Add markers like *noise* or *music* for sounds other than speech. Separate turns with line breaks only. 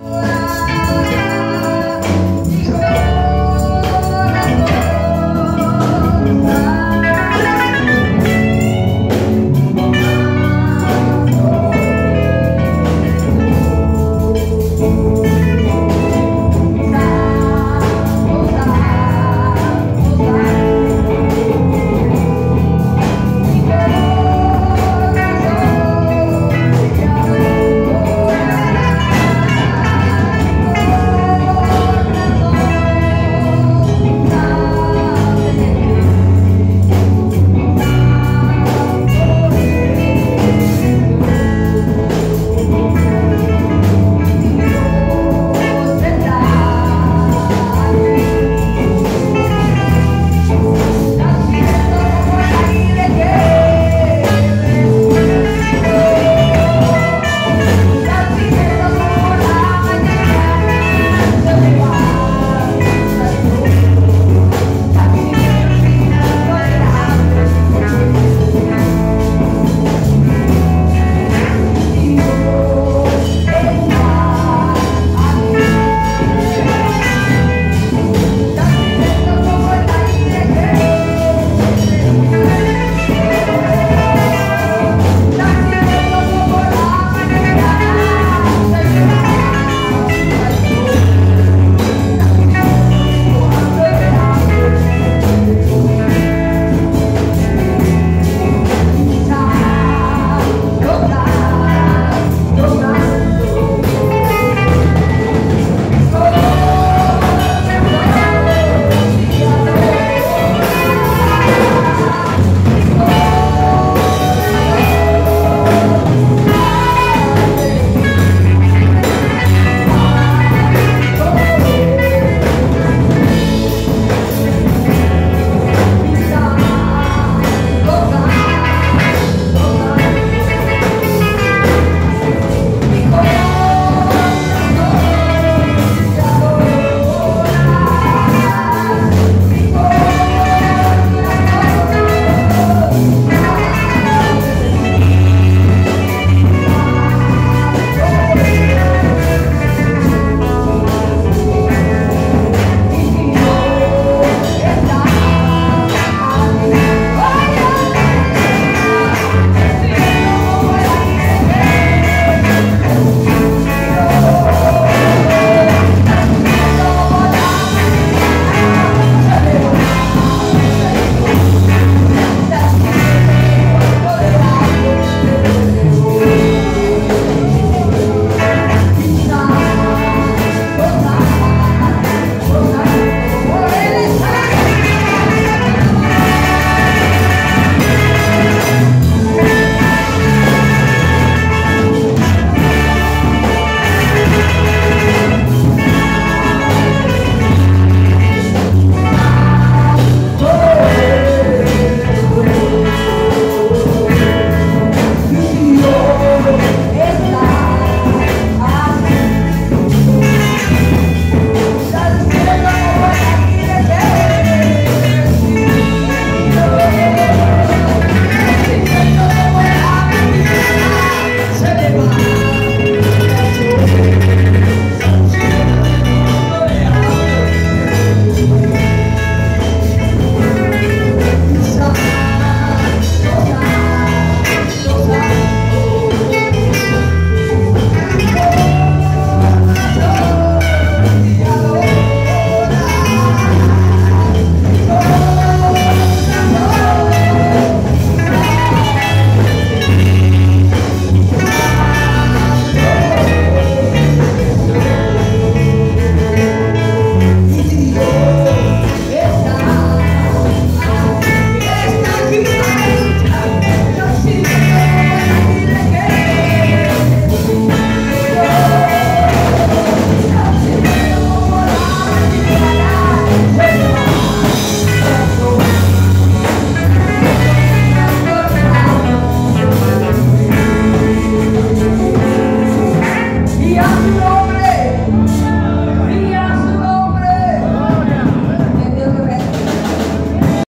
Oh. *laughs*